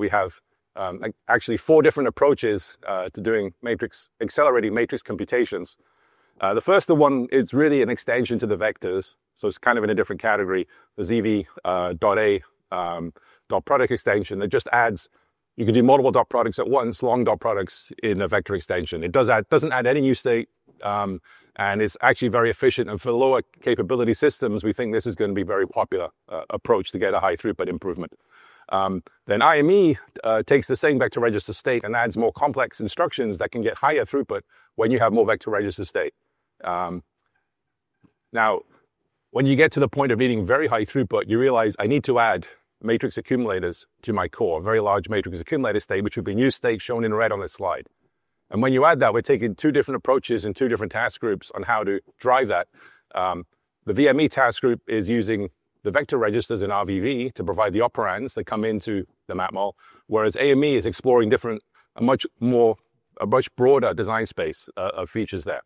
we have um, actually four different approaches uh, to doing matrix, accelerating matrix computations. Uh, the first the one is really an extension to the vectors. So it's kind of in a different category. The ZV uh, dot A um, dot product extension that just adds, you can do multiple dot products at once, long dot products in a vector extension. It does add, doesn't add any new state, um, and it's actually very efficient. And for lower capability systems, we think this is going to be very popular uh, approach to get a high throughput improvement. Um, then IME uh, takes the same vector register state and adds more complex instructions that can get higher throughput when you have more vector register state. Um, now, when you get to the point of needing very high throughput, you realize I need to add matrix accumulators to my core, very large matrix accumulator state, which would be new state shown in red on this slide. And when you add that, we're taking two different approaches and two different task groups on how to drive that. Um, the VME task group is using the vector registers in RVV to provide the operands that come into the matmul, whereas AME is exploring different, a much more, a much broader design space uh, of features there.